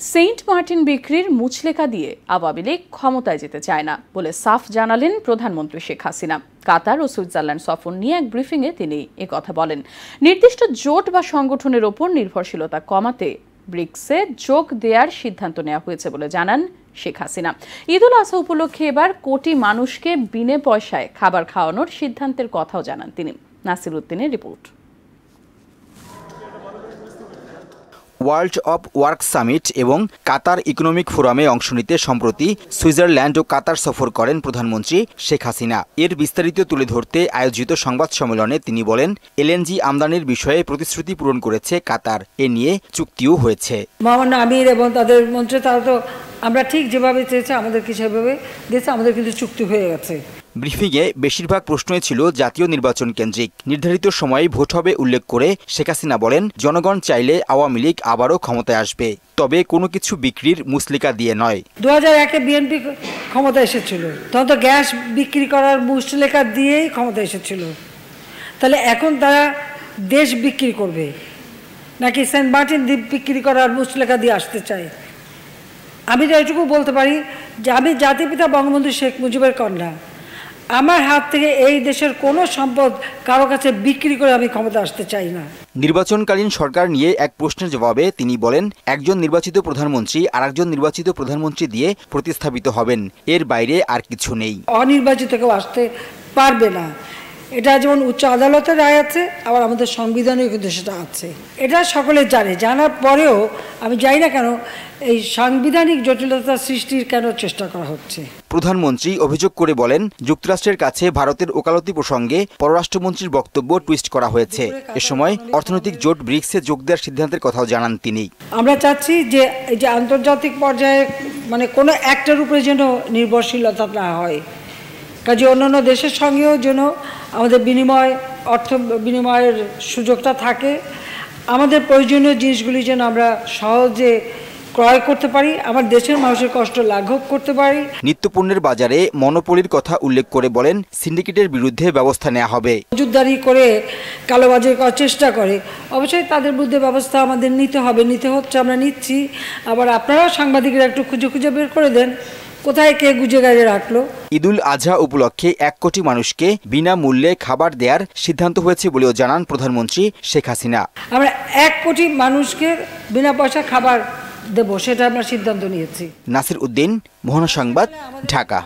Saint Martin বিক্রির মুচলেকা দিয়ে আওয়ামী লীগ ক্ষমতায় যেতে চায় না বলে সাফ জানালেন প্রধানমন্ত্রী শেখ হাসিনা। কাতার ও সুইজারল্যান্ড সফর নিয়ে এক ব্রিফিংয়ে তিনি কথা বলেন। নির্দিষ্ট জোট বা সংগঠনের ওপর নির্ভরশীলতা কমাতে ব্রিক্সে যোগ দেওয়ার সিদ্ধান্ত নেওয়া হয়েছে বলে জানান শেখ হাসিনা। ঈদ উল আজহা উপলক্ষে এবার কোটি মানুষকে বিনে পয়সায় খাবার খাওয়ানোর সিদ্ধান্তের কথাও জানান তিনি। নাসির উদ্দিনের report. World of work summit এবং কাতার ইকোনমিক ফোরামে অংশ নিতে সম্প্রতি সুইজারল্যান্ড ও কাতার সফর করেন প্রধানমন্ত্রী শেখ হাসিনা। এর বিস্তারিত তুলে ধরতে আয়োজিত সংবাদ সম্মেলনে তিনি বলেন, এলএনজি আমদানির বিষয়ে প্রতিশ্রুতি পূরণ করেছে কাতার। এ নিয়ে চুক্তিও হয়েছে। মহামান্য আমির এবং তাদের মন্ত্রী, তারা তো আমরা ঠিক যেভাবে চেয়েছে আমাদেরকে সেভাবে দিয়েছে আমাদের কিন্তু চুক্তি হয়ে গেছে। ব্রিফিংয়ে বেশিরভাগ প্রশ্নই ছিল জাতীয় নির্বাচন কেন্দ্রিক। নির্ধারিত সময়ে ভোট হবে উল্লেখ করে শেখ হাসিনা বলেন জনগণ চাইলে আওয়ামী লীগ আবারও ক্ষমতায় আসবে। তবে কোনো কিছু বিক্রির মুসলিকা দিয়ে নয়। দু হাজার একে বিএনপি ক্ষমতা এসেছিল। তখন তো গ্যাস বিক্রি করার মুসলেখা দিয়েই ক্ষমতা এসেছিল। তাহলে এখন তারা দেশ বিক্রি করবে। নাকি সেন্ট মার্টিন দ্বীপ বিক্রি করার মুসলিকা দিয়ে আসতে চায়? আমি এটুকু বলতে পারি যে আমি জাতিপিতা বঙ্গবন্ধু শেখ মুজিবের কন্যা। আমার হাত থেকে এই দেশের কোনো সম্পদ কারও কাছে বিক্রি করে আমি ক্ষমতা আসতে চাই না। নির্বাচনকালীন সরকার নিয়ে এক প্রশ্নের জবাবে তিনি বলেন একজন নির্বাচিত প্রধানমন্ত্রী আরেকজন নির্বাচিত প্রধানমন্ত্রী দিয়ে প্রতিস্থাপিত হবেন। এর বাইরে আর কিছু নেই। অনির্বাচিত কেউ আসতে পারবে না। এটা যেমন উচ্চ আদালতের রায় আছে আবার আমাদের সংবিধানেও কিন্তু সেটা আছে। এটা সকলে জানে। জানার পরেও আমি জানি না কেন এই সাংবিধানিক জটিলতা সৃষ্টির কেন চেষ্টা করা হচ্ছে। প্রধানমন্ত্রী অভিযোগ করে বলেন যুক্তরাষ্ট্রের কাছে ভারতের ওকালতি প্রসঙ্গে পররাষ্ট্রমন্ত্রীর বক্তব্য টুইস্ট করা হয়েছে। এ সময় অর্থনৈতিক জোট ব্রিক্সে যোগ দেওয়ার সিদ্ধান্তের কথাও জানান তিনি। আমরা চাচ্ছি যে এই যে আন্তর্জাতিক পর্যায়ে মানে কোনো একটার উপরে যেন নির্ভরশীলতা না হয়। কাজে অন্যান্য দেশের সঙ্গেও যেন আমাদের বিনিময় অর্থ বিনিময়ের সুযোগটা থাকে। আমাদের প্রয়োজনীয় জিনিসগুলি যেন আমরা সহজে ক্রয় করতে পারি আমার দেশের মানুষের কষ্ট লাঘব করতে পারি। নিত্যপণ্যের বাজারে মনোপলির কথা উল্লেখ করে বলেন সিন্ডিকেটের বিরুদ্ধে ব্যবস্থা নেওয়া হবে। মজুদদারি করে কালোবাজারি করার চেষ্টা করে। অবশ্যই তাদের বিরুদ্ধে ব্যবস্থা আমাদের নিতে হবে নিতে হচ্ছে আমরা নিচ্ছি। আবার আপনারাও সাংবাদিকরা একটু খুঁজে খুঁজে বের করে দেন। কোথায় কে গুজে গাজে রাখল? ঈদুল আজহা উপলক্ষে এক কোটি মানুষকে বিনামূল্যে খাবার দেওয়ার সিদ্ধান্ত হয়েছে বলেও জানান প্রধানমন্ত্রী শেখ হাসিনা। আমরা এক কোটি মানুষকে বিনা পয়সা খাবার দেব সেটা আমরা সিদ্ধান্ত নিয়েছি। নাসির উদ্দিন মোহনা সংবাদ ঢাকা।